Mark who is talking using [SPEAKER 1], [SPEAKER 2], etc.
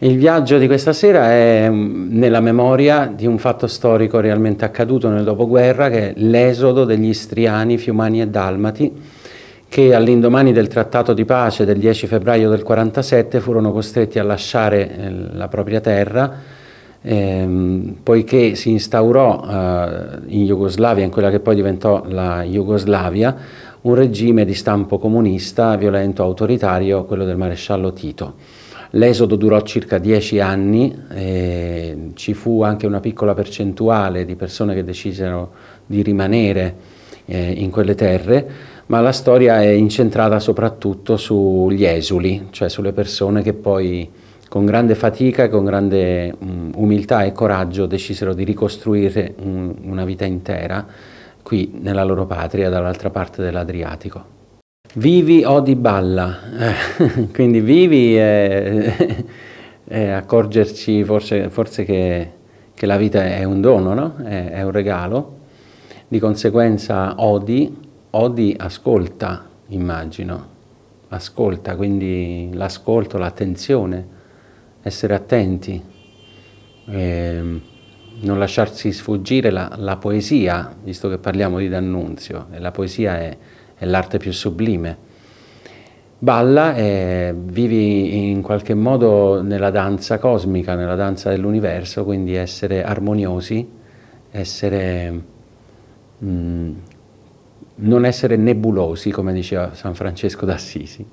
[SPEAKER 1] Il viaggio di questa sera è mm, nella memoria di un fatto storico realmente accaduto nel dopoguerra che è l'esodo degli istriani, fiumani e dalmati che all'indomani del trattato di pace del 10 febbraio del 47 furono costretti a lasciare eh, la propria terra ehm, poiché si instaurò eh, in Jugoslavia, in quella che poi diventò la Jugoslavia, un regime di stampo comunista, violento, autoritario, quello del maresciallo Tito. L'esodo durò circa dieci anni, eh, ci fu anche una piccola percentuale di persone che decisero di rimanere eh, in quelle terre, ma la storia è incentrata soprattutto sugli esuli, cioè sulle persone che poi con grande fatica e con grande um, umiltà e coraggio decisero di ricostruire un, una vita intera qui nella loro patria dall'altra parte dell'Adriatico. Vivi odi balla, eh, quindi vivi e, e accorgerci forse, forse che, che, la vita è un dono, no? è, è, un regalo, di conseguenza odi, odi ascolta, immagino, ascolta, quindi l'ascolto, l'attenzione, essere attenti, eh, non lasciarsi sfuggire la, la, poesia, visto che parliamo di D'Annunzio, e la poesia è è l'arte più sublime. Balla e vivi in qualche modo nella danza cosmica, nella danza dell'universo, quindi essere armoniosi, essere, mm, non essere nebulosi, come diceva San Francesco d'Assisi.